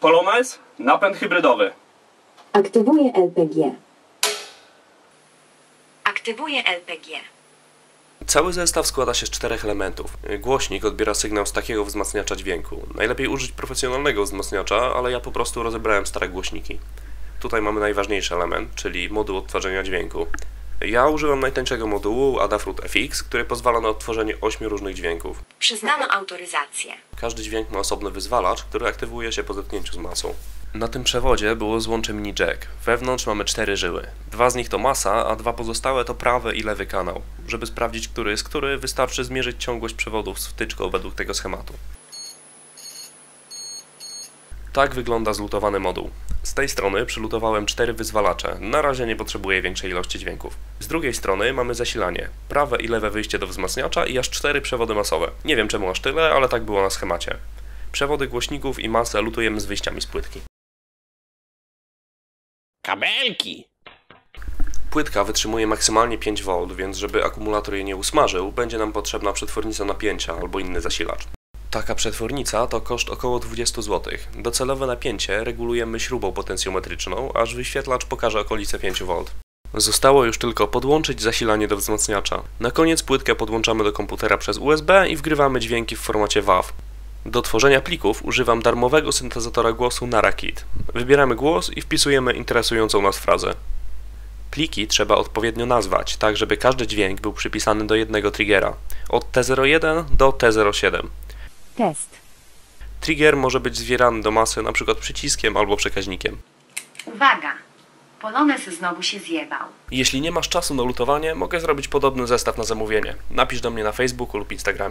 Polonez, napęd hybrydowy. Aktywuję LPG. Aktywuję LPG. Cały zestaw składa się z czterech elementów. Głośnik odbiera sygnał z takiego wzmacniacza dźwięku. Najlepiej użyć profesjonalnego wzmacniacza, ale ja po prostu rozebrałem stare głośniki. Tutaj mamy najważniejszy element, czyli moduł odtwarzania dźwięku. Ja używam najtańszego modułu Adafruit FX, który pozwala na odtworzenie 8 różnych dźwięków. Przyznano autoryzację. Każdy dźwięk ma osobny wyzwalacz, który aktywuje się po zetknięciu z masą. Na tym przewodzie było złącze mini jack. Wewnątrz mamy cztery żyły. Dwa z nich to masa, a dwa pozostałe to prawy i lewy kanał. Żeby sprawdzić, który jest który, wystarczy zmierzyć ciągłość przewodów z wtyczką według tego schematu. Tak wygląda zlutowany moduł. Z tej strony przylutowałem cztery wyzwalacze. Na razie nie potrzebuję większej ilości dźwięków. Z drugiej strony mamy zasilanie. Prawe i lewe wyjście do wzmacniacza i aż cztery przewody masowe. Nie wiem czemu aż tyle, ale tak było na schemacie. Przewody głośników i masę lutujemy z wyjściami z płytki. Kabelki! Płytka wytrzymuje maksymalnie 5V, więc żeby akumulator jej nie usmażył, będzie nam potrzebna przetwornica napięcia albo inny zasilacz. Taka przetwornica to koszt około 20 zł. Docelowe napięcie regulujemy śrubą potencjometryczną, aż wyświetlacz pokaże okolice 5V. Zostało już tylko podłączyć zasilanie do wzmacniacza. Na koniec płytkę podłączamy do komputera przez USB i wgrywamy dźwięki w formacie WAV. Do tworzenia plików używam darmowego syntezatora głosu Narakit. Wybieramy głos i wpisujemy interesującą nas frazę. Pliki trzeba odpowiednio nazwać, tak żeby każdy dźwięk był przypisany do jednego triggera, od T01 do T07. Test. Trigger może być zwierany do masy np. przyciskiem albo przekaźnikiem. Uwaga! Polonez znowu się zjebał. Jeśli nie masz czasu na lutowanie, mogę zrobić podobny zestaw na zamówienie. Napisz do mnie na Facebooku lub Instagramie.